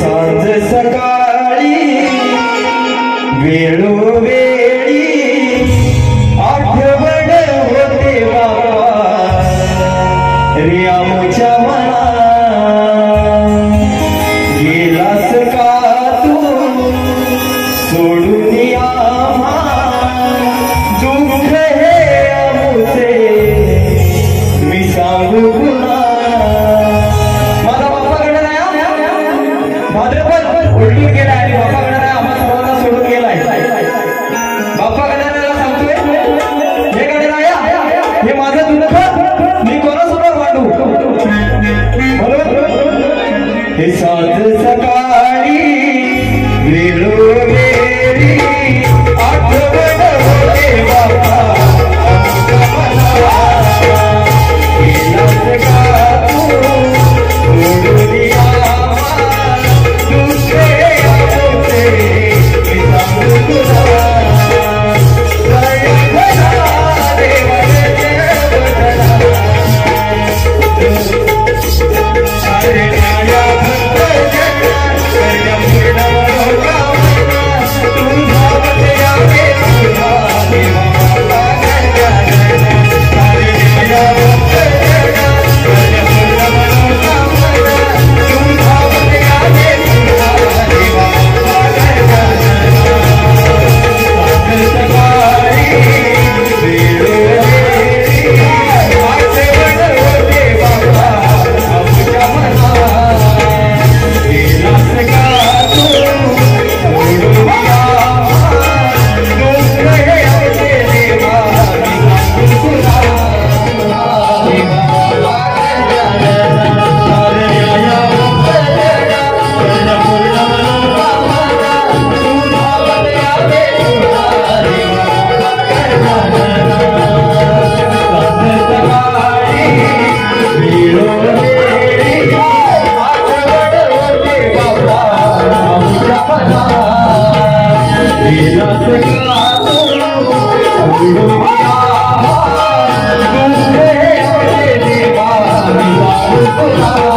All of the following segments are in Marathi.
सांज सकाळी वेळोवेळी आठवण होते बाबा रे आमच्या मना गेलास का तू? सोडून हे माझं दुःख. मी कोणासोबत वाटू हे साध सकाळ. Oh, گاو اڙو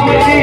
Yeah.